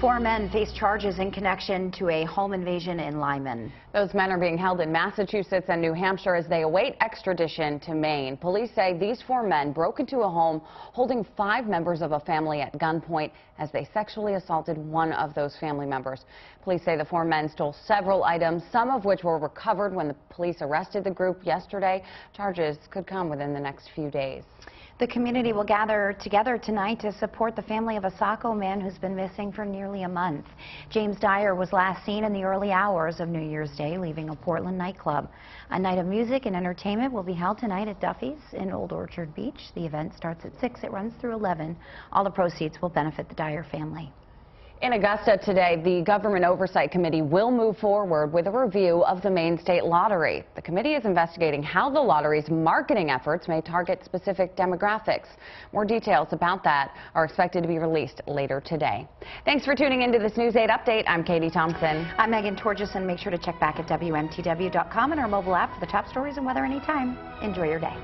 Four men face charges in connection to a home invasion in Lyman. Those men are being held in Massachusetts and New Hampshire as they await extradition to Maine. Police say these four men broke into a home holding five members of a family at gunpoint as they sexually assaulted one of those family members. Police say the four men stole several items, some of which were recovered when the police arrested the group yesterday. Charges could come within the next few days. The community will gather together tonight to support the family of a Saco man who's been missing for nearly a month. James Dyer was last seen in the early hours of New Year's Day leaving a Portland nightclub. A night of music and entertainment will be held tonight at Duffy's in Old Orchard Beach. The event starts at 6. It runs through 11. All the proceeds will benefit the Dyer family. In Augusta today, the Government Oversight Committee will move forward with a review of the Maine State Lottery. The committee is investigating how the lottery's marketing efforts may target specific demographics. More details about that are expected to be released later today. Thanks for tuning into this News 8 update. I'm Katie Thompson. I'm Meghan Torjussen. Make sure to check back at WMTW.com and our mobile app for the top stories and weather anytime. Enjoy your day.